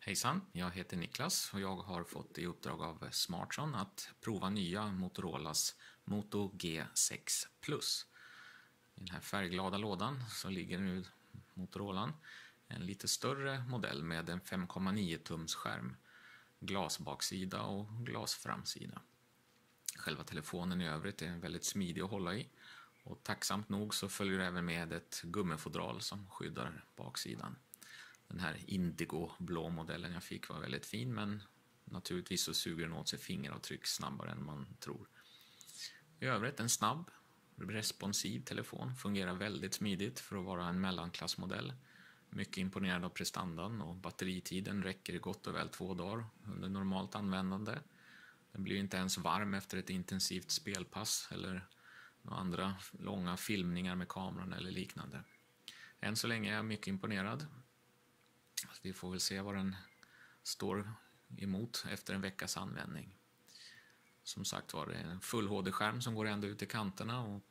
Hejsan, jag heter Niklas och jag har fått i uppdrag av Smartson att prova nya Motorolas Moto G6 Plus. I den här färgglada lådan så ligger nu Motorolan, en lite större modell med en 5,9 tums skärm, glasbaksida och glasframsida. Själva telefonen i övrigt är väldigt smidig att hålla i och tacksamt nog så följer även med ett gummifodral som skyddar baksidan. Den här indigo-blå modellen jag fick var väldigt fin men naturligtvis så suger den åt sig fingeravtryck snabbare än man tror. I övrigt en snabb, responsiv telefon, fungerar väldigt smidigt för att vara en mellanklassmodell. Mycket imponerad av prestandan och batteritiden räcker gott och väl två dagar under normalt användande. Den blir inte ens varm efter ett intensivt spelpass eller några andra långa filmningar med kameran eller liknande. Än så länge är jag mycket imponerad. Vi får väl se vad den står emot efter en veckas användning. Som sagt var det är en full HD-skärm som går ända ut i kanterna och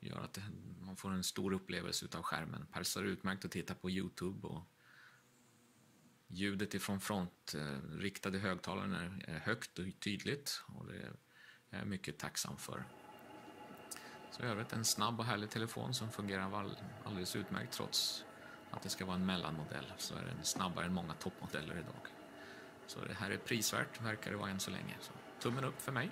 gör att man får en stor upplevelse av skärmen. Passar utmärkt att titta på Youtube och ljudet ifrån frontriktade eh, högtalaren är högt och tydligt och det är jag mycket tacksam för. Så i övrigt en snabb och härlig telefon som fungerar alldeles utmärkt trots att det ska vara en mellanmodell så är den snabbare än många toppmodeller idag. Så det här är prisvärt verkar det vara än så länge. Så tummen upp för mig.